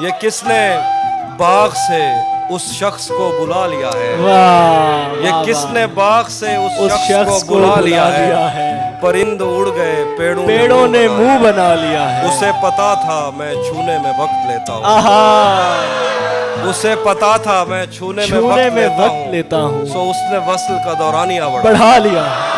ये किसने बाग से उस शख्स को बुला लिया है? वाह ये किसने बाग से उस, उस शख्स, को बुला लिया लिया है? है। परिंद उड़ गए पेड़ों पेड़ों ने मुँह बना लिया है। उसे पता था मैं छूने में वक्त लेता हूँ। उसे पता था मैं छूने में छूने वक्त में लेता वक्त हूँ। लेता हूँ। सो उसने वसल का दौरानिया बढ़ा लिया। है